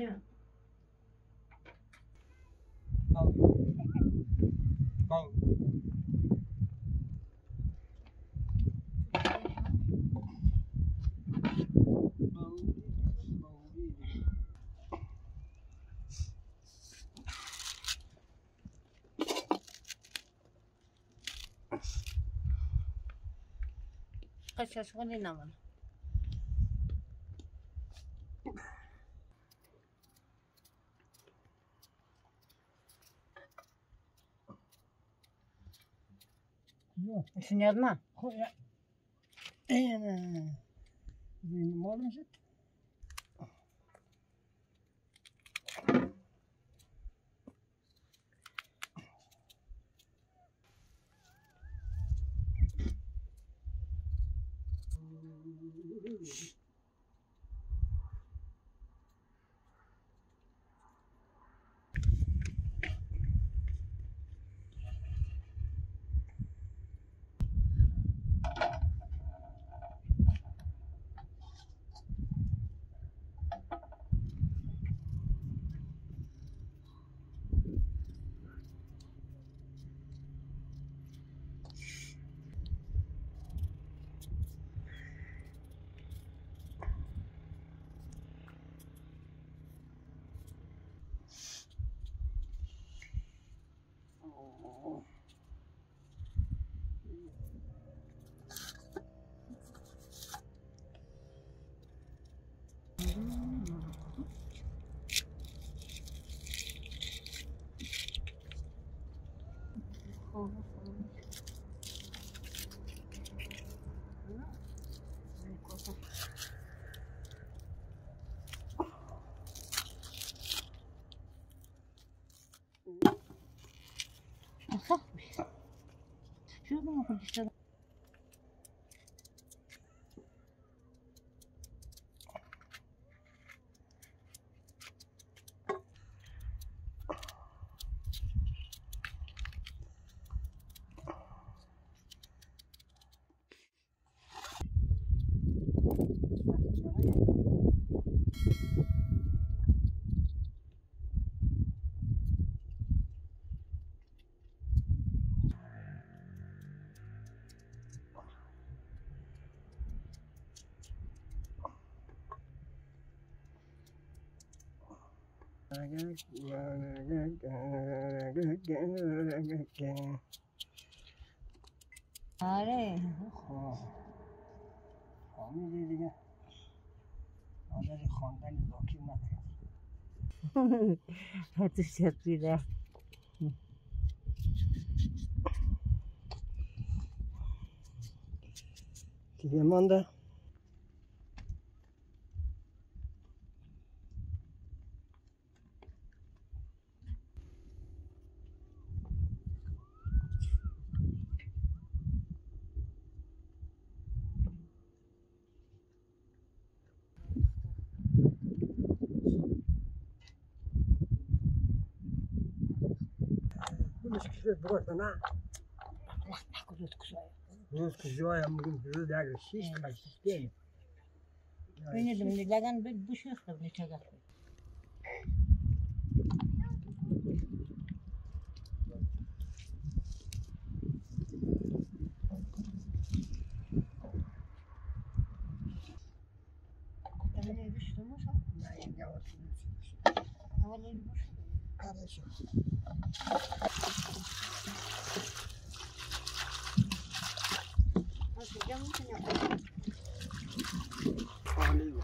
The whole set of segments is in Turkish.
Зря. Kaç yaş, o ne namın? Еще не одна. Benim oğlum gitti. Oh, man. Do 得 Are. خانه دیگه آدر خواندن باقی نداره Hadi şartıyla. دیگه مانده Bunun kişi burada ne? Kudret kuşağı. Bunun kızı var ya bugün bizi derdi. Hiç kaçtık değil. Beni lagan bir bu şey yok ne çagar. Öyle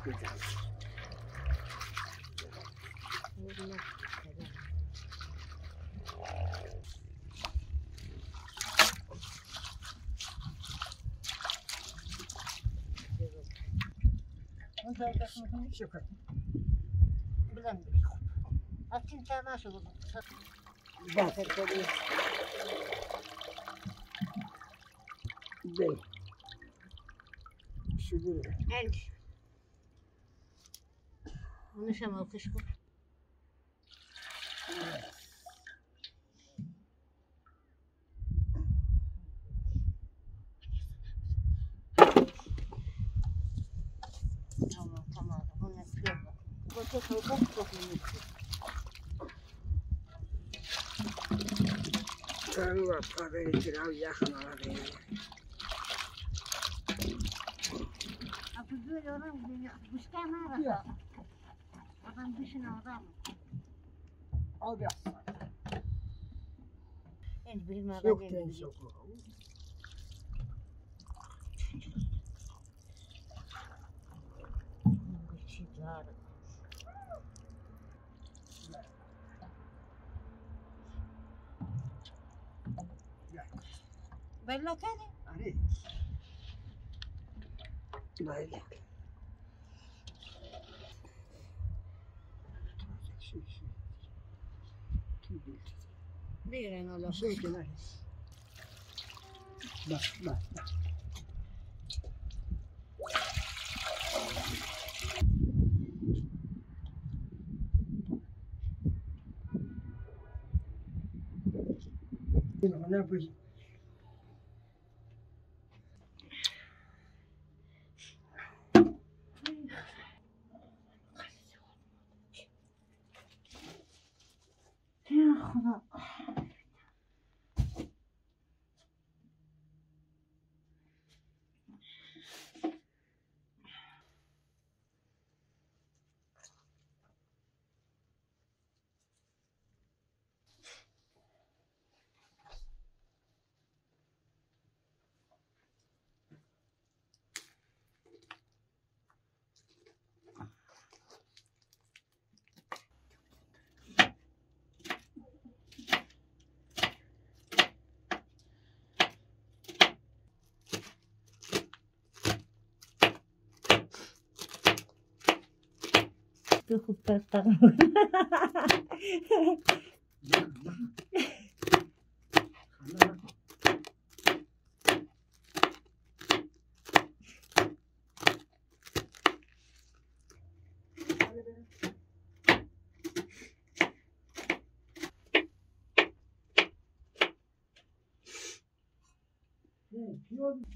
Nasıl arkasını Hiç yok. bilen bir Açın sen nasıl olur? Bak. Değil. Şu böyle. El. Konuşamam kışkı. Tamam tamam. Bunu yapıyorum. Koca koca topluyor. Sarı var, para getir abi yakın abi. Abi böyle bir kuşkan arası. Adam düşünün adam. Al biraz. Hiç bilmem. Yok deniz yok. Çiftler. Bello che? Bello che? Díganos los últimos. Va, va, va. Bueno, pues 그 국밥빵 응, 비원.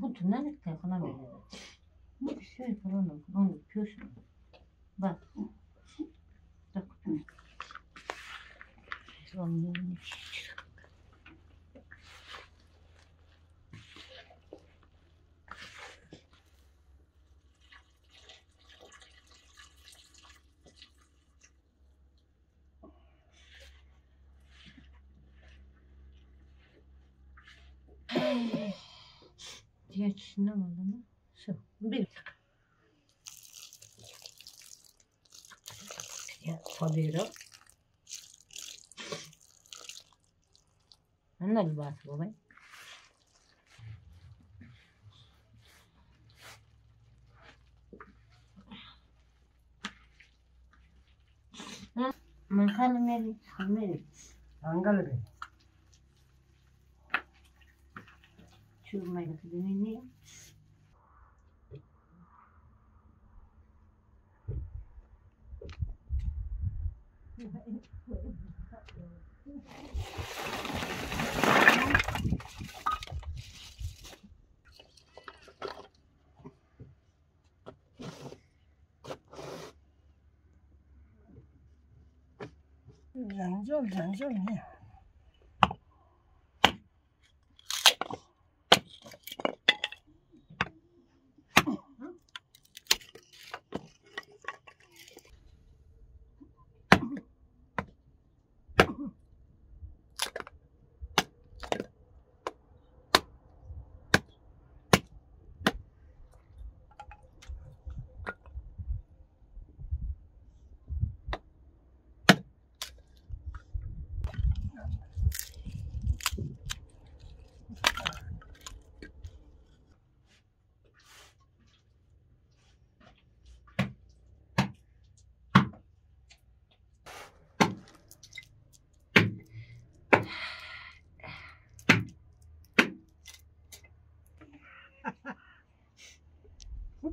분분나니까 하나면 이렇게 쉬어야 그러는 너무 표시 봐 딱. 그럼 içine alalım. Şu bir. Fadeira. Anladın बात हो गई मखान मेरी मेरी अंगल में çürümelik düğünü. Rắn rộn, rắn rộn nhỉ.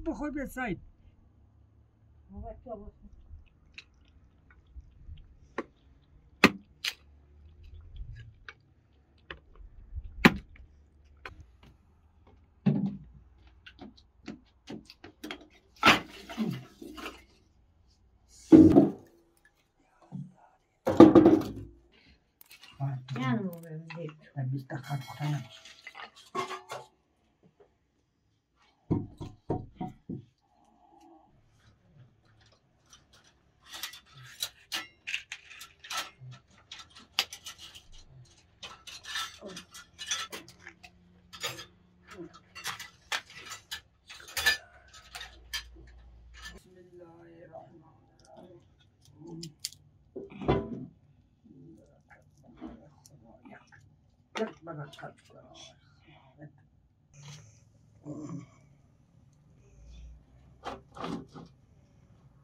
bekommen Zeit. Ja, nur wenn wir. Dann bist du gerade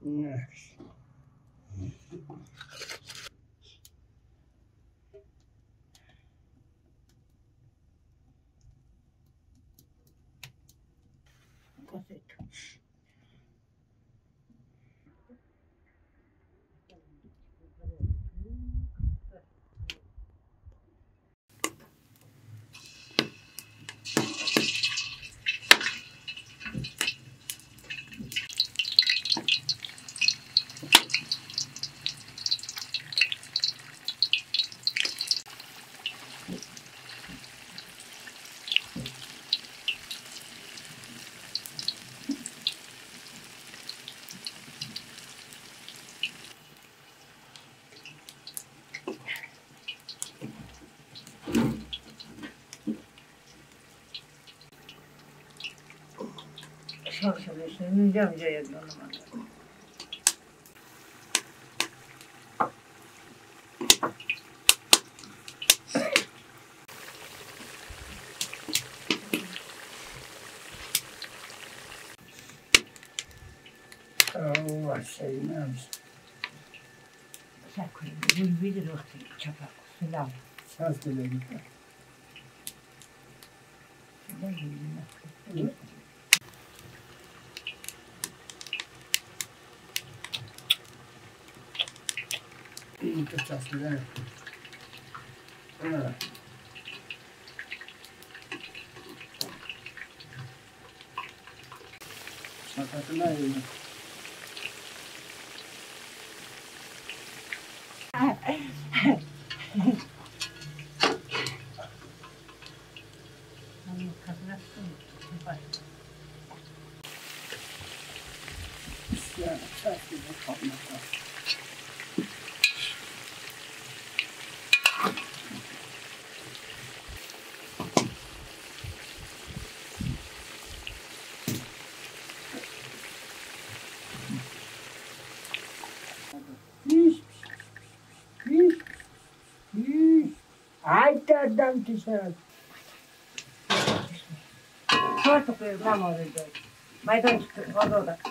Next. Çalışabilirsin. Yüce amca yazıyor onu. Allah sevmez. Sen koyun. Bu bilir vakti çapak. Selam. Bile gider. Inte trasslig. Mm. Snart är det mig. dám ti se Kolik to je zamoril? Mají to hodou tak.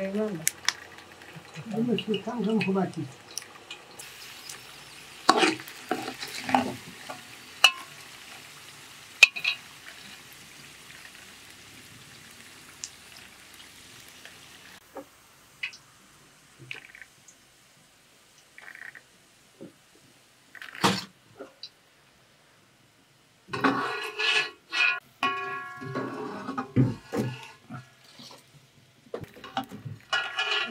你们吃汤汤喝吧去。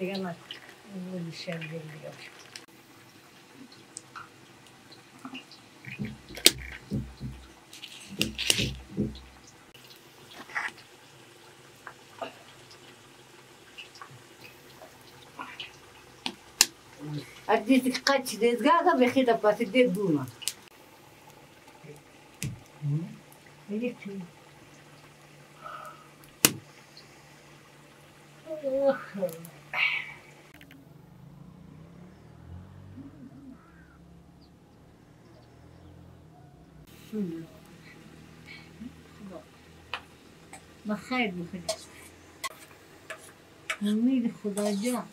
يلا نقول اليوم أديتك قد شديت قاعدة بخيطة بس ديت دوما. شونه. خب. با خیر بکنه امید خدا جان.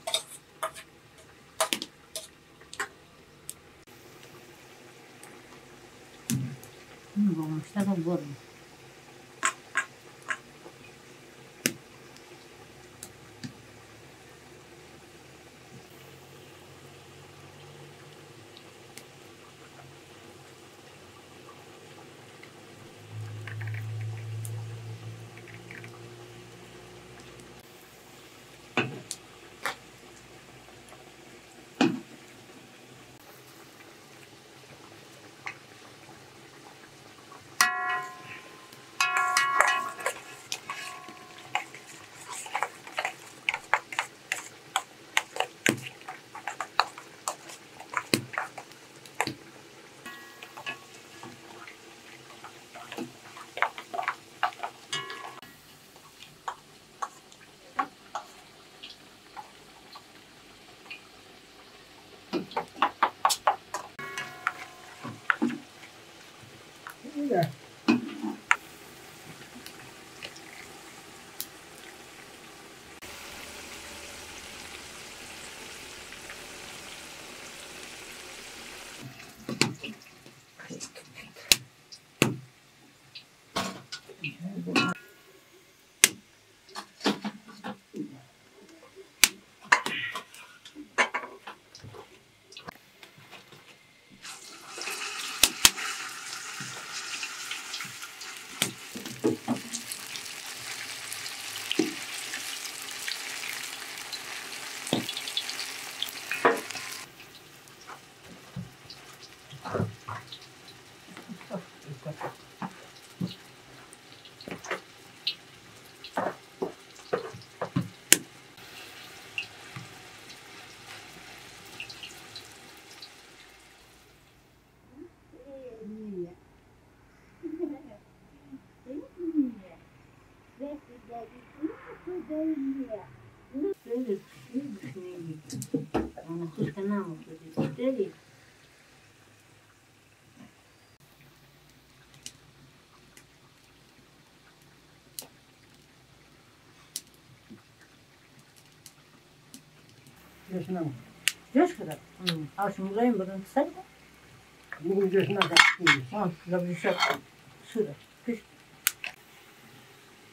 با مشتبه برمه 你。Böyle düşünüyor, düşünüyor. Yani kuşka ne oldu dedi. Yaşına mı? Yaş kadar. Hmm. Aşım bulayım buradan sen. Bugün yaşına kadar. Ha, da bir şey. Şurada.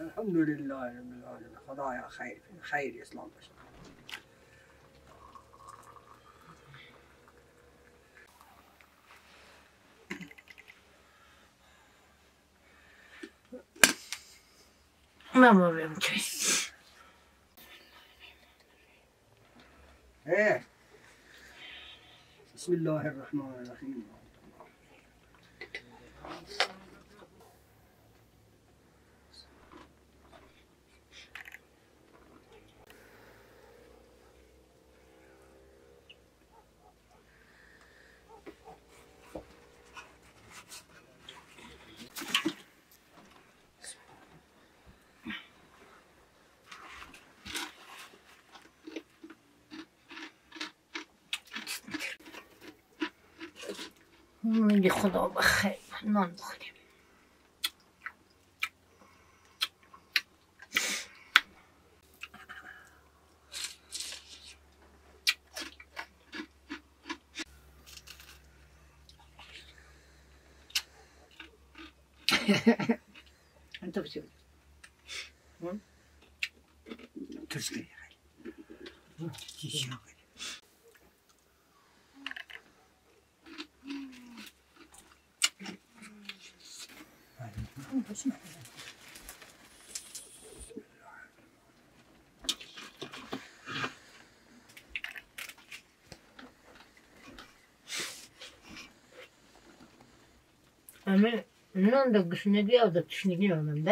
الحمد لله رب العالمين. خدايا خير خير اسلام بشر ما بيمكن إيه بسم الله الرحمن الرحيم میگه خدا بخیر نان بخوریم Ama non da düşünüyor da düşünüyor onun